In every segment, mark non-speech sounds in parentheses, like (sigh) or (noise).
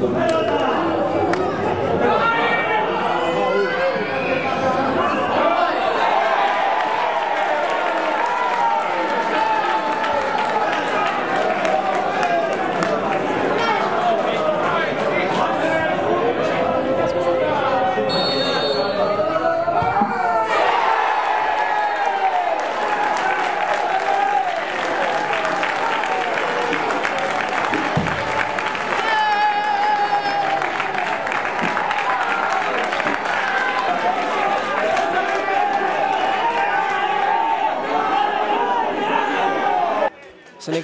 them.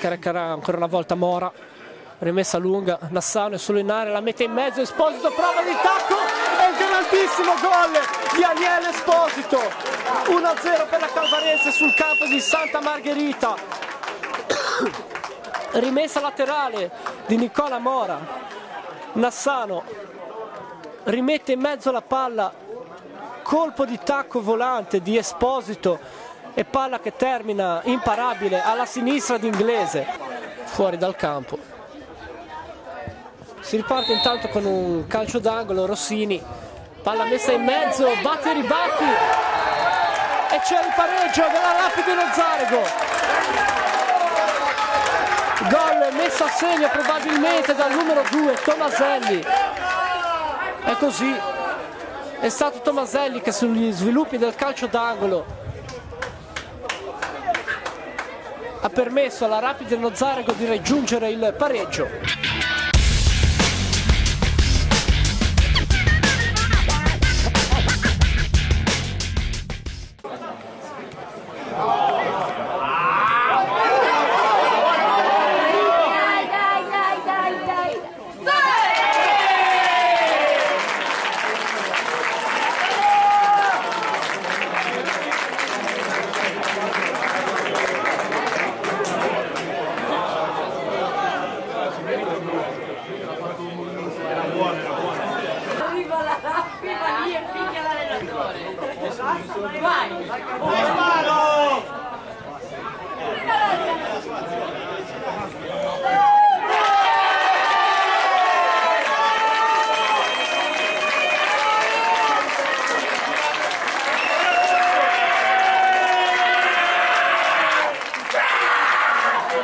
Incaricherà ancora una volta Mora rimessa lunga Nassano è solo in area la mette in mezzo Esposito prova di tacco e il grandissimo gol di Aniele Esposito. 1-0 per la Calvarense sul campo di Santa Margherita. (coughs) Rimessa laterale di Nicola Mora Nassano rimette in mezzo la palla colpo di tacco volante di Esposito e palla che termina imparabile alla sinistra di Inglese. Fuori dal campo. Si riparte intanto con un calcio d'angolo Rossini. Palla messa in mezzo batte e ribatti e c'è il pareggio della Rapide Nozzarego gol messo a segno probabilmente dal numero 2 Tomaselli. È così è stato Tomaselli che sugli sviluppi del calcio d'angolo ha permesso alla Rapid Nozarego di raggiungere il pareggio. buona, era buona. Arriva la raffica lì e picchia l'allenatore. Vai! Vai sparo!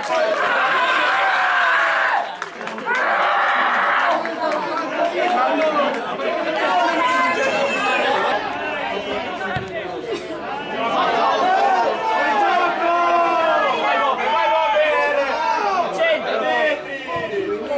Fire!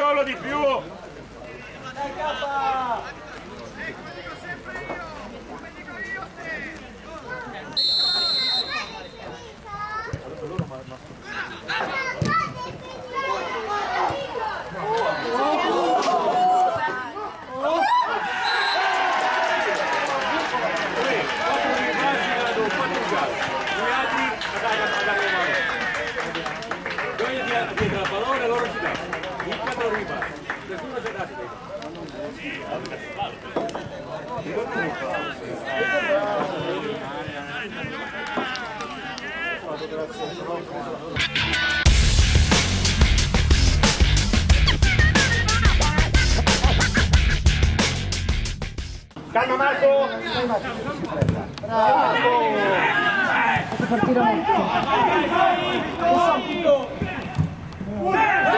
ho di più! Noi diamo dietro la pallone, loro ci danno. Il quadro rimane. Nessuno ci ha dato dei Calma Marco! Dai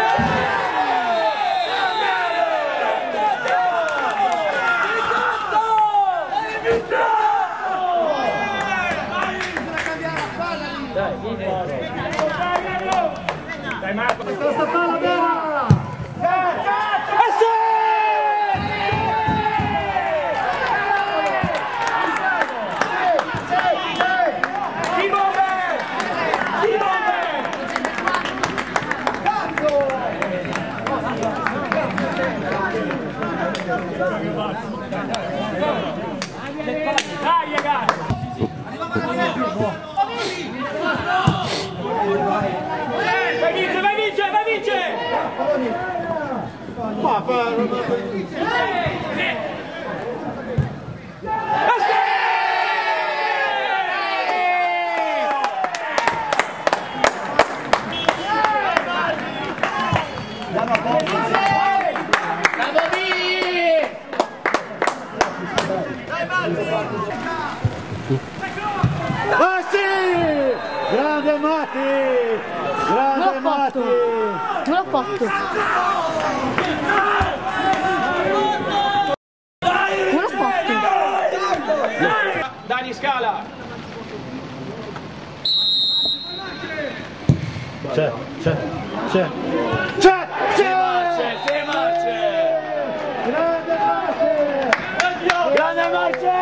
Matti! Grande l'ho fatto. Matti! Non l'ho fatto. Non l'ho fatto. Dani Scala. C'è, c'è, c'è. C'è! C'è! Se marce. Grande Matti! Grande Marce.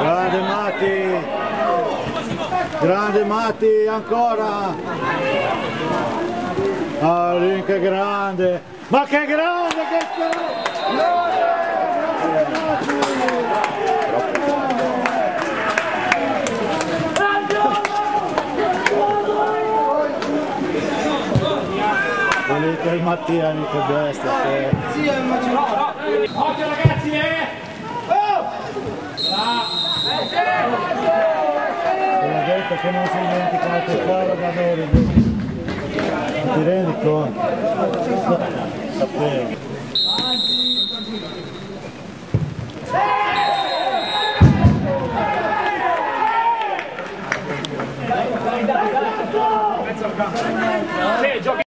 Grande Maki. Grande Matti ancora! Ah, che grande! Ma che grande che del mattino amico bestia te. Sì, ma ce l'ho. Oggi ragazzi, eh! Oh! Ho detto che non si dimentica la tua faro da dove. Non ti rendi conto? Sapevo. Dai, dai, dai! Mezzo al campo! Sì, giochi!